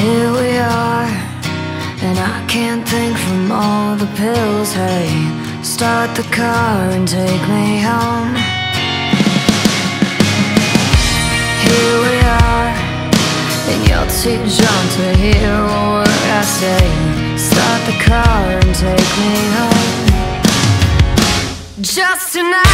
Here we are, and I can't think from all the pills. Hey, start the car and take me home. Here we are, and you're too drunk to hear a word I say. Start the car and take me home. Just tonight,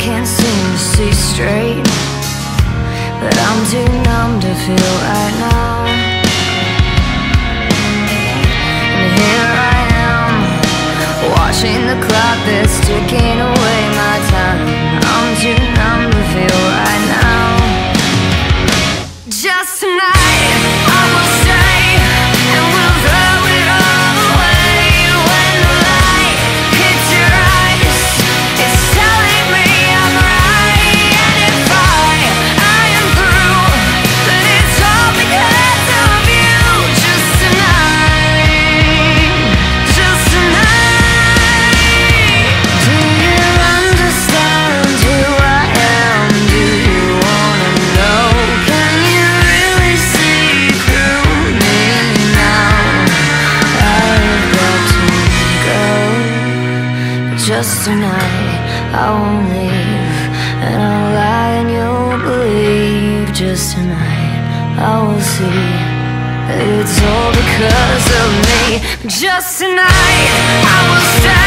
can't seem to see straight. But I'm too numb to feel right now. And here I am, watching the clock that's ticking away Just tonight, I won't leave, and I'll lie and you'll believe. Just tonight, I will see it's all because of me. Just tonight, I will stay.